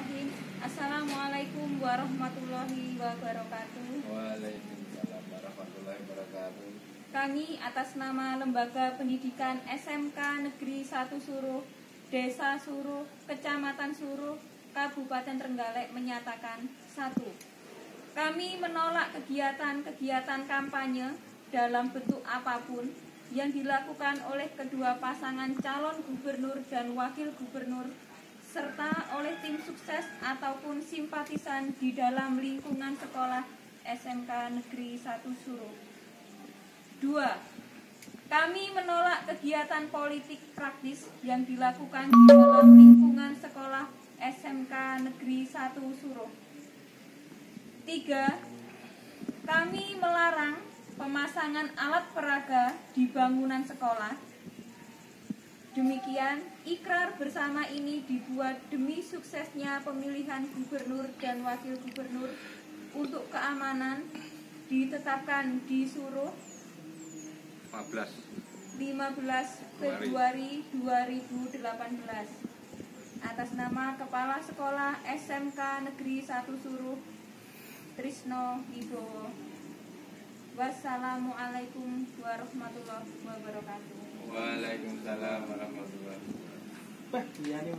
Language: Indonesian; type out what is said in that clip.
Bismillahirrahmanirrahim. Assalamualaikum warahmatullahi wabarakatuh. Waalaikumsalam warahmatullahi wabarakatuh. Kami atas nama Lembaga Pendidikan SMK Negeri 1 Suruh, Desa Suruh, Kecamatan Suruh, Kabupaten Trenggalek menyatakan satu. Kami menolak kegiatan-kegiatan kampanye dalam bentuk apa pun yang dilakukan oleh kedua pasangan calon gubernur dan wakil gubernur serta oleh tim sukses ataupun simpatisan di dalam lingkungan sekolah SMK Negeri 1 Suruh. 2. Kami menolak kegiatan politik praktis yang dilakukan di dalam lingkungan sekolah SMK Negeri 1 Suruh. 3. Kami melarang pemasangan alat peraga di bangunan sekolah Demikian, ikrar bersama ini dibuat demi suksesnya pemilihan gubernur dan wakil gubernur. Untuk keamanan ditetapkan di Suruh 15 15 Februari 2018 atas nama Kepala Sekolah SMK Negeri 1 Suruh Trisno Wibowo. Wassalamualaikum warahmatullahi wabarakatuh. Waalaikumsalam warahmatullahi wabarakatuh.